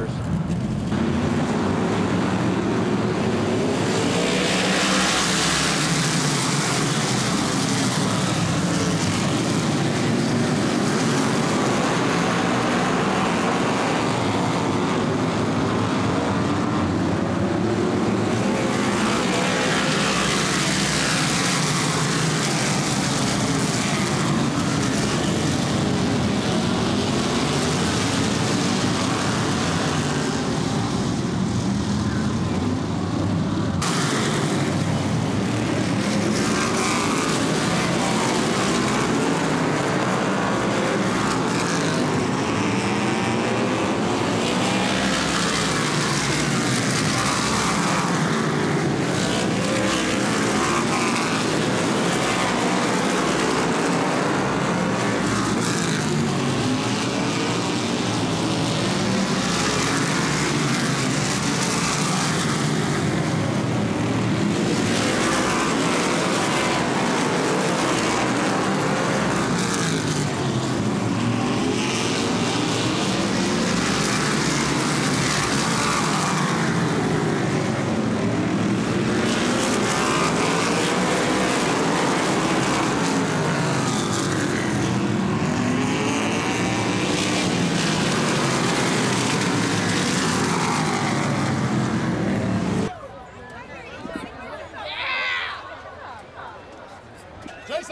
to Burt Myers.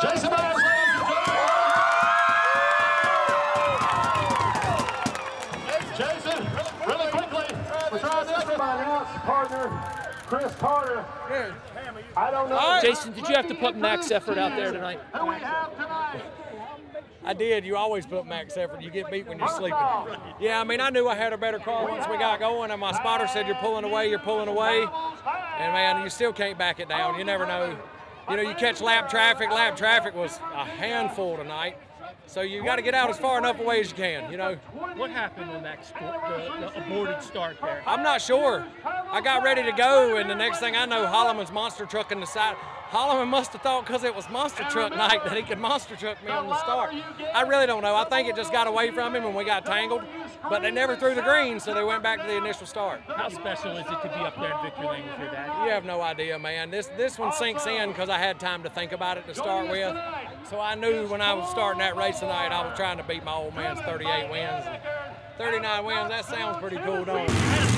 Jason Myers, ladies and gentlemen. Jason, really quickly, we're trying this with my announce partner, Chris Carter. I don't know. Jason, did you have to put max effort out there tonight? Who we have tonight? I did. You always put max effort. You get beat when you're sleeping. Yeah, I mean, I knew I had a better car once we got going, and my spotter said, You're pulling away, you're pulling away. And man, you still can't back it down. You never know. You know, you catch lap traffic. Lap traffic was a handful tonight. So you got to get out as far enough away as you can, you know. What happened in that st- the, the aborted start there? I'm not sure. I got ready to go, and the next thing I know, Holloman's monster truck in the side. Holloman must have thought because it was monster truck night that he could monster truck me on the start. I really don't know. I think it just got away from him and we got tangled. But they never threw the green, so they went back to the initial start. How special is it to be up there in victory lane with your dad? You have no idea, man. This this one sinks in because I had time to think about it to start with. So I knew when I was starting that race tonight, I was trying to beat my old man's 38 wins. 39 wins, that sounds pretty cool, don't it?